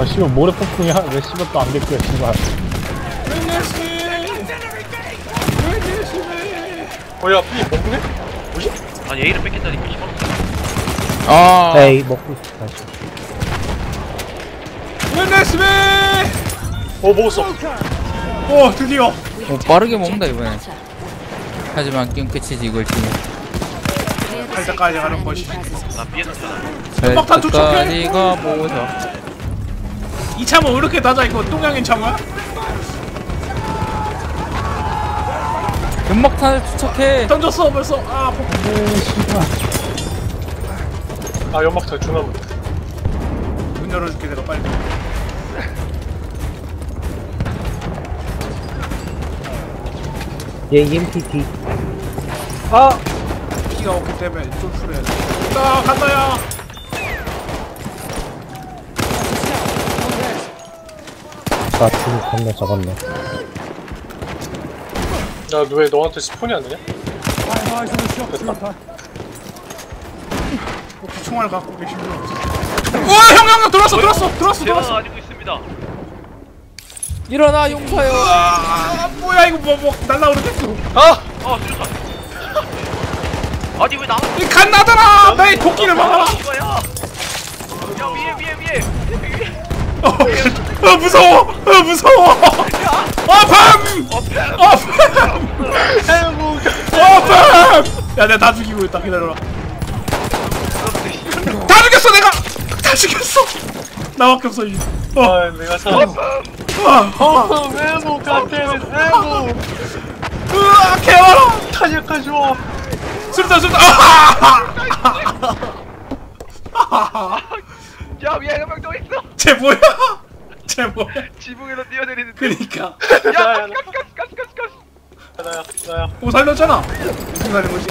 아 씨발 모래 폭풍이야 왜 씨발 또 안 됐고요 씨발. 뭐야 피 먹네? 아니 A를 뺏겠다니까 씨발 아. 에이 먹고 싶다. 씨. 웬데스베 어 먹었어. 오 드디어. 어, 빠르게 먹는다 이번에. 하지만 게임 끝이지 이걸 지금 갈 때까지 가는 것이 나 B에서 막탄 도착해. 까지가 뭐죠 이 참은 왜 이렇게 낮아 이거 똥양인 참은 연막탄을 투척해. 던졌어 벌써. 아 폭- 에이 씨발 아 연막탄 중화문 문 열어줄게 내가 빨리. 얘 EMPT 아! 피가 없기 때문에 좀 풀어야 돼 나 간다야 나 지금 겁나 적었네. 야 왜 너한테 스폰이 안 되냐? 혹시 총알 갖고 계신 분. 없어 우와 형형 들어왔어 들어왔어 들어왔어 제가 들어왔어. 가지고 있습니다. 일어나 용사여 아 뭐야 이거 뭐 뭐 날라오르겠어? 아! 아 수류탄 아니 왜 나만 이 간나더라! 나의 도끼를 막아라! 이거야? 야 위에 위에 위에 위에 어, 어 무서워. 어 무서워. 아밤! 아밤! 아밤! 야 내가 다 죽이고 있다. 기다려라. 다 죽였어 내가! 다 죽였어. 나밖에 없어 이제. 어, 아 내가 살았어. 아, 어 메모 갓데미 메모. 으아 개와라. 탄약까지 와 술다. 술다 아. 야 위에 한명 더 있어 쟤 뭐야? 쟤 뭐야? 지붕에서 뛰어내리는데. 그니까. 야 가스 가스 가스 가스 가스 나야 나야 오 살렸잖아. 무슨 살린 거지